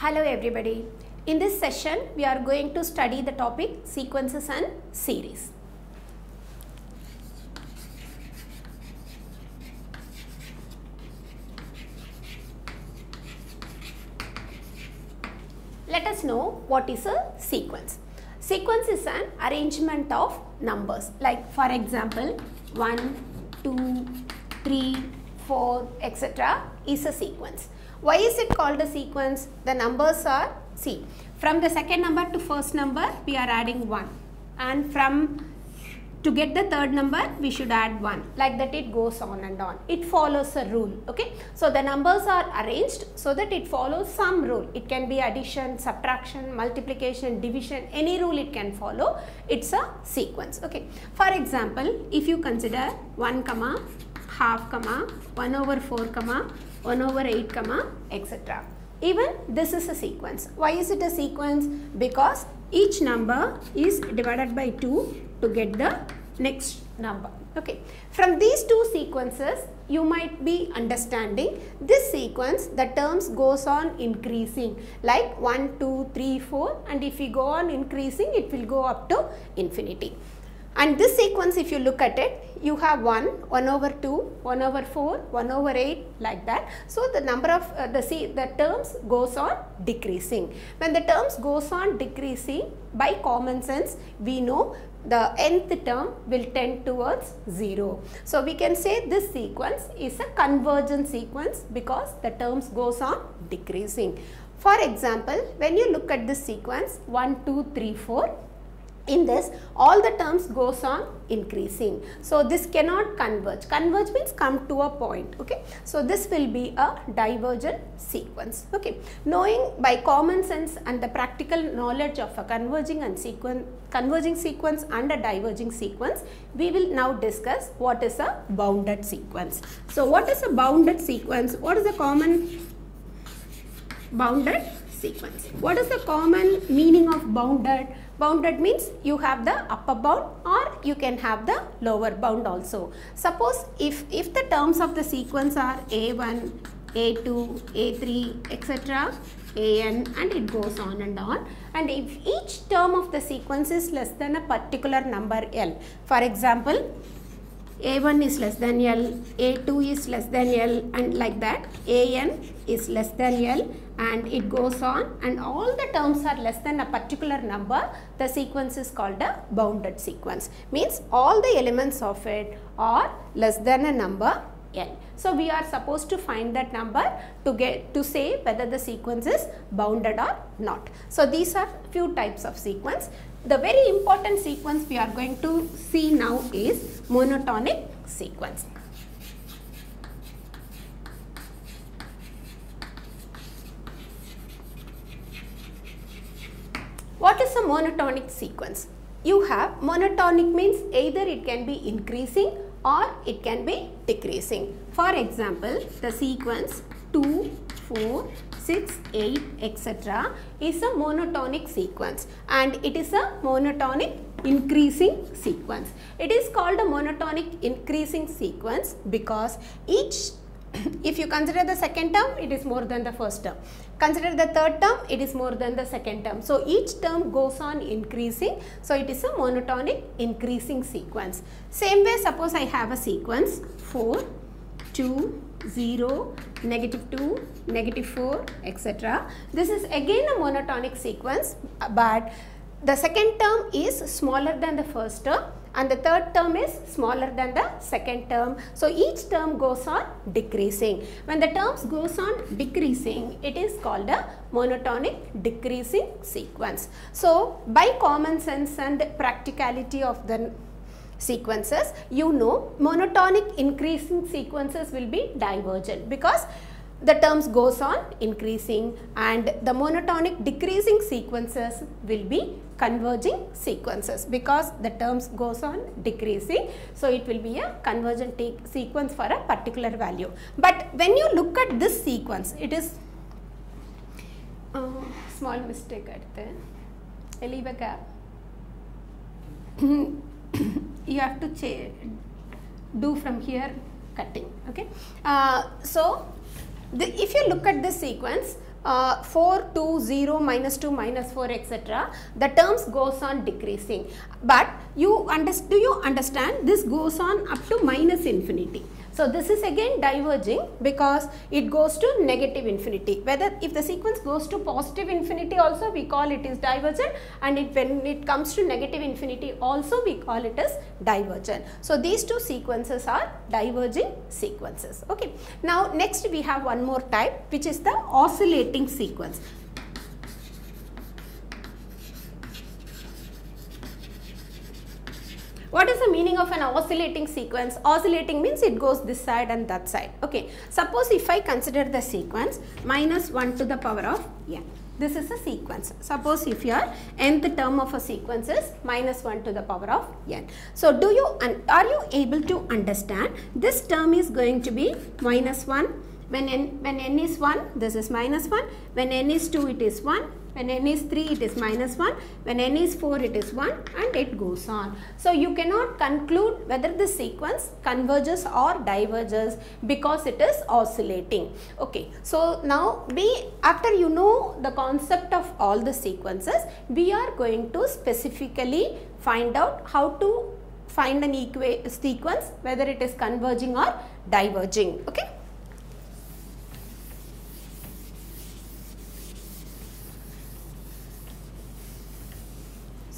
Hello everybody. In this session, we are going to study the topic sequences and series. Let us know what is a sequence. Sequence is an arrangement of numbers like for example 1, 2, 3, 4 etc. is a sequence. Why is it called a sequence? The numbers are, see, from the second number to first number, we are adding 1. And from, to get the third number, we should add 1. Like that it goes on and on. It follows a rule, okay. So, the numbers are arranged so that it follows some rule. It can be addition, subtraction, multiplication, division, any rule it can follow. It's a sequence, okay. For example, if you consider 1 comma, half comma, 1 over 4 comma, 1 over 8 comma etc. Even this is a sequence. Why is it a sequence? Because each number is divided by 2 to get the next number. Okay. From these two sequences, you might be understanding this sequence, the terms goes on increasing like 1, 2, 3, 4 and if we go on increasing, it will go up to infinity. And this sequence if you look at it, you have 1, 1 over 2, 1 over 4, 1 over 8 like that. So, the number of uh, the, see, the terms goes on decreasing. When the terms goes on decreasing by common sense we know the nth term will tend towards 0. So, we can say this sequence is a convergent sequence because the terms goes on decreasing. For example, when you look at this sequence 1, 2, 3, 4 in this all the terms goes on increasing. So, this cannot converge. Converge means come to a point. Okay. So, this will be a divergent sequence. Okay. Knowing by common sense and the practical knowledge of a converging and sequence, converging sequence and a diverging sequence, we will now discuss what is a bounded sequence. So, what is a bounded sequence? What is a common bounded sequence? What is the common meaning of bounded? Bounded means you have the upper bound or you can have the lower bound also. Suppose if, if the terms of the sequence are A1, A2, A3 etc. AN and it goes on and on and if each term of the sequence is less than a particular number L. For example, a1 is less than L, A2 is less than L and like that. AN is less than L and it goes on. And all the terms are less than a particular number. The sequence is called a bounded sequence. Means all the elements of it are less than a number L. So, we are supposed to find that number to get to say whether the sequence is bounded or not. So, these are few types of sequence. The very important sequence we are going to see now is monotonic sequence. What is a monotonic sequence? You have monotonic means either it can be increasing or it can be decreasing. For example, the sequence 2, 4, 6, 8 etc. is a monotonic sequence and it is a monotonic increasing sequence. It is called a monotonic increasing sequence because each if you consider the second term it is more than the first term. Consider the third term it is more than the second term. So, each term goes on increasing. So, it is a monotonic increasing sequence. Same way suppose I have a sequence 4, 2, 0, negative 2, negative 4 etc. This is again a monotonic sequence but the second term is smaller than the first term and the third term is smaller than the second term. So, each term goes on decreasing. When the terms goes on decreasing, it is called a monotonic decreasing sequence. So, by common sense and practicality of the sequences, you know monotonic increasing sequences will be divergent because the terms goes on increasing and the monotonic decreasing sequences will be converging sequences because the terms goes on decreasing. So, it will be a convergent sequence for a particular value. But when you look at this sequence, it is uh, small mistake at a gap. you have to do from here cutting okay. Uh, so, the, if you look at this sequence uh, 4, 2, 0, minus 2, minus 4, etc., the terms goes on decreasing. But you under, do you understand this goes on up to minus infinity. So this is again diverging because it goes to negative infinity. Whether if the sequence goes to positive infinity also we call it is divergent and it, when it comes to negative infinity also we call it as divergent. So these two sequences are diverging sequences. Okay. Now next we have one more type which is the oscillating sequence. What is the meaning of an oscillating sequence? Oscillating means it goes this side and that side. Okay. Suppose if I consider the sequence minus 1 to the power of n. This is a sequence. Suppose if your nth term of a sequence is minus 1 to the power of n. So, do you are you able to understand this term is going to be minus 1 when n, when n is 1 this is minus 1 when n is 2 it is 1 when n is 3 it is minus 1, when n is 4 it is 1 and it goes on. So you cannot conclude whether the sequence converges or diverges because it is oscillating. Okay, so now we after you know the concept of all the sequences, we are going to specifically find out how to find an sequence whether it is converging or diverging. Okay.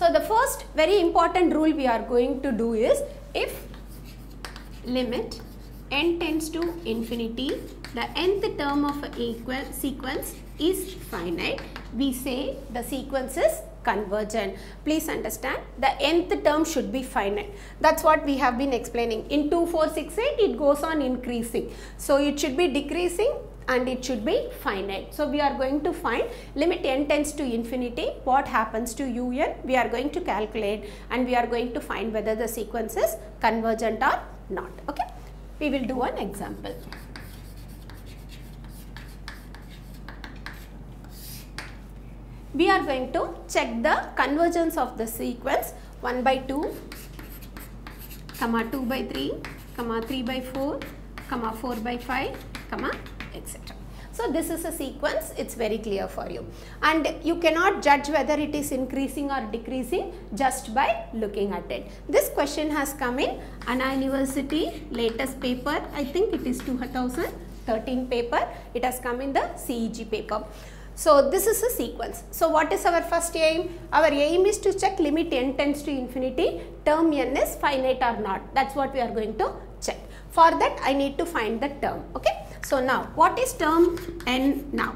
So the first very important rule we are going to do is if limit n tends to infinity the nth term of a equal sequence is finite we say the sequence is convergent. Please understand the nth term should be finite. That's what we have been explaining. In 2, 4, 6, 8 it goes on increasing. So it should be decreasing and it should be finite. So we are going to find limit n tends to infinity what happens to un we are going to calculate and we are going to find whether the sequence is convergent or not. Okay. We will do an example. We are going to check the convergence of the sequence 1 by 2, comma 2 by 3, comma 3 by 4, comma 4 by 5, comma etc. So this is a sequence, it's very clear for you. And you cannot judge whether it is increasing or decreasing just by looking at it. This question has come in Anna University latest paper, I think it is 2013 paper, it has come in the CEG paper. So this is a sequence. So what is our first aim? Our aim is to check limit n tends to infinity, term n is finite or not. That's what we are going to check. For that I need to find the term. Okay. So now what is term n now?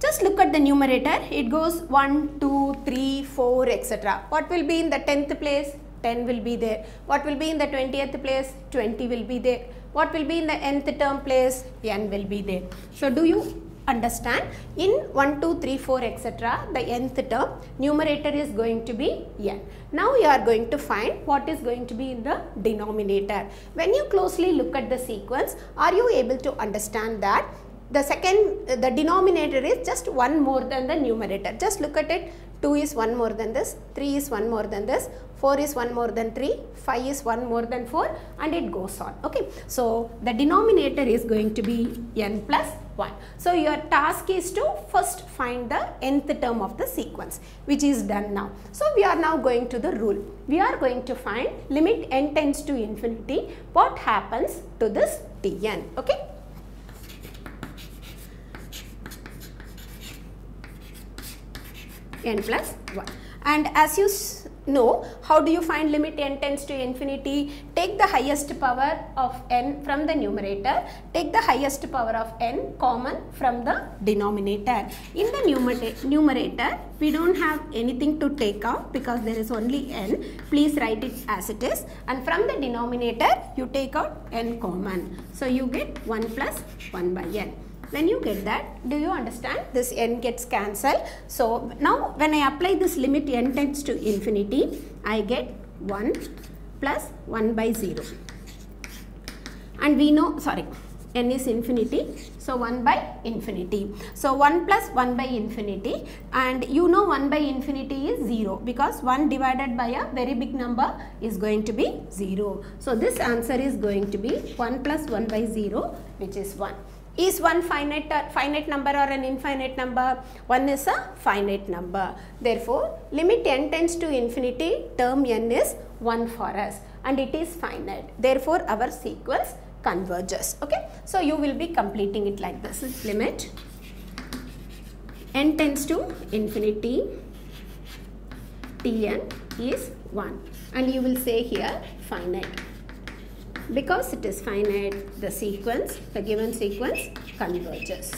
Just look at the numerator. It goes 1, 2, 3, 4 etc. What will be in the 10th place? 10 will be there. What will be in the 20th place? 20 will be there. What will be in the nth term place? n will be there. So do you understand in 1, 2, 3, 4 etc. the nth term numerator is going to be n. Now you are going to find what is going to be in the denominator. When you closely look at the sequence are you able to understand that the second the denominator is just one more than the numerator. Just look at it 2 is 1 more than this, 3 is 1 more than this, 4 is 1 more than 3, 5 is 1 more than 4 and it goes on. Okay. So, the denominator is going to be n plus 1. So, your task is to first find the nth term of the sequence which is done now. So, we are now going to the rule. We are going to find limit n tends to infinity what happens to this Tn. Okay. n plus 1 and as you know how do you find limit n tends to infinity? Take the highest power of n from the numerator. Take the highest power of n common from the denominator. In the numerator we don't have anything to take out because there is only n. Please write it as it is. And from the denominator you take out n common. So you get 1 plus 1 by n when you get that, do you understand? This n gets cancelled. So now when I apply this limit n tends to infinity, I get 1 plus 1 by 0. And we know, sorry, n is infinity. So 1 by infinity. So 1 plus 1 by infinity and you know 1 by infinity is 0 because 1 divided by a very big number is going to be 0. So this answer is going to be 1 plus 1 by 0 which is 1. Is one finite, uh, finite number or an infinite number? One is a finite number. Therefore, limit n tends to infinity, term n is 1 for us and it is finite. Therefore, our sequence converges. Okay. So, you will be completing it like this. Limit n tends to infinity, Tn is 1 and you will say here finite. Because it is finite, the sequence, the given sequence converges.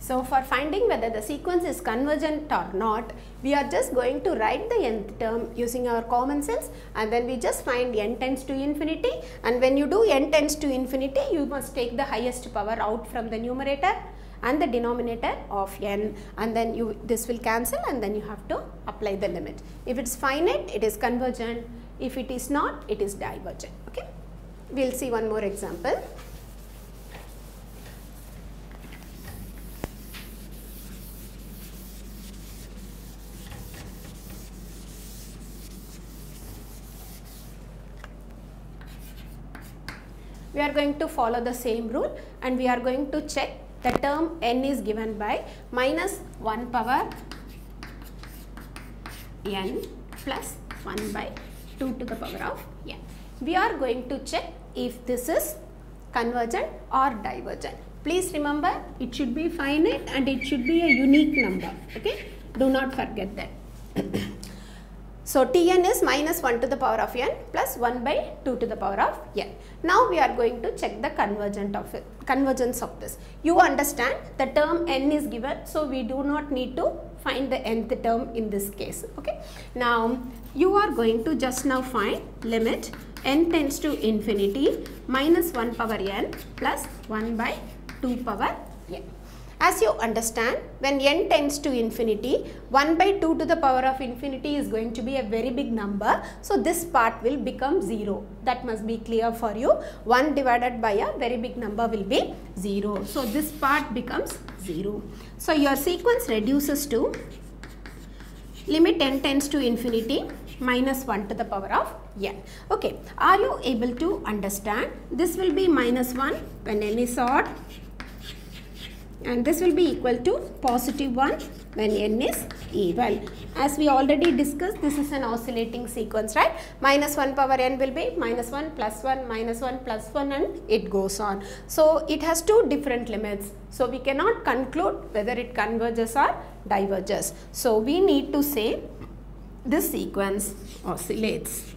So for finding whether the sequence is convergent or not, we are just going to write the nth term using our common sense and then we just find n tends to infinity and when you do n tends to infinity, you must take the highest power out from the numerator and the denominator of n and then you this will cancel and then you have to apply the limit. If it's finite, it is convergent. If it is not, it is divergent. Okay. We will see one more example. we are going to follow the same rule and we are going to check the term n is given by minus 1 power n plus 1 by 2 to the power of n. We are going to check if this is convergent or divergent. Please remember it should be finite and it should be a unique number. Okay, Do not forget that. So Tn is minus 1 to the power of n plus 1 by 2 to the power of n. Now we are going to check the convergent of it, convergence of this. You understand the term n is given so we do not need to find the nth term in this case. Okay. Now you are going to just now find limit n tends to infinity minus 1 power n plus 1 by 2 power n. As you understand, when n tends to infinity, 1 by 2 to the power of infinity is going to be a very big number. So, this part will become 0. That must be clear for you. 1 divided by a very big number will be 0. So, this part becomes 0. So, your sequence reduces to limit n tends to infinity minus 1 to the power of n. Okay. Are you able to understand? This will be minus 1 when n is odd and this will be equal to positive 1 when n is even. As we already discussed, this is an oscillating sequence, right? Minus 1 power n will be minus 1 plus 1 minus 1 plus 1 and it goes on. So, it has two different limits. So, we cannot conclude whether it converges or diverges. So, we need to say this sequence oscillates.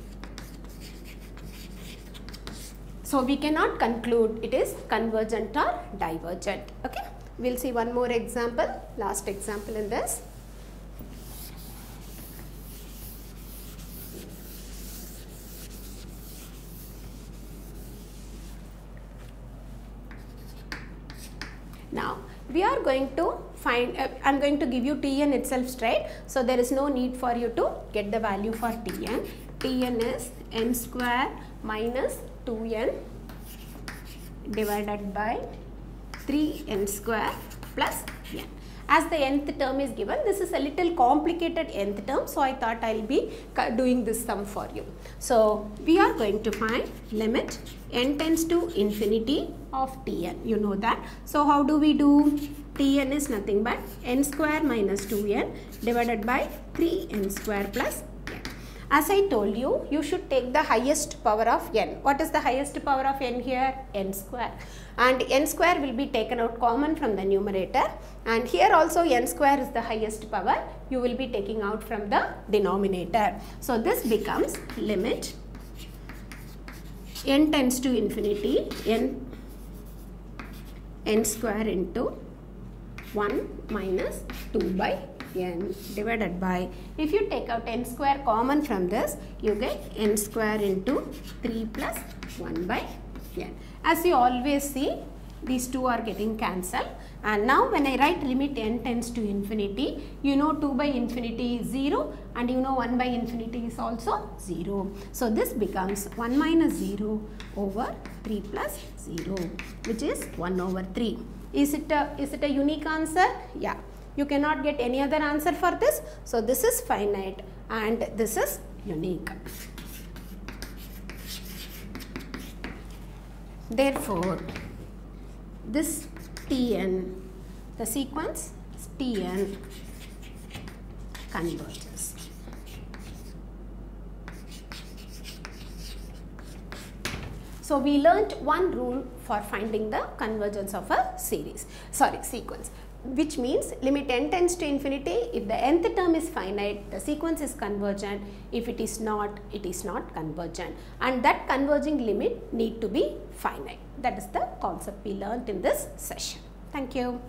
So, we cannot conclude it is convergent or divergent. Okay. We will see one more example, last example in this. Now, we are going to find, uh, I am going to give you Tn itself straight. So, there is no need for you to get the value for Tn. Tn is n square minus 2n divided by 3n square plus n. As the nth term is given, this is a little complicated nth term. So, I thought I will be doing this sum for you. So, we are going to find limit n tends to infinity of tn. You know that. So, how do we do? tn is nothing but n square minus 2n divided by 3n square plus as I told you, you should take the highest power of n. What is the highest power of n here? n square. And n square will be taken out common from the numerator. And here also n square is the highest power. You will be taking out from the denominator. So, this becomes limit n tends to infinity n n square into 1 minus 2 by n divided by if you take out n square common from this you get n square into 3 plus 1 by n. As you always see these two are getting cancelled and now when I write limit n tends to infinity you know 2 by infinity is 0 and you know 1 by infinity is also 0. So this becomes 1 minus 0 over 3 plus 0 which is 1 over 3. Is it a, is it a unique answer? Yeah. You cannot get any other answer for this. So, this is finite and this is unique. Therefore, this Tn, the sequence Tn converges. So we learnt one rule for finding the convergence of a series, sorry sequence which means limit n tends to infinity. If the nth term is finite the sequence is convergent. If it is not it is not convergent. And that converging limit need to be finite. That is the concept we learnt in this session. Thank you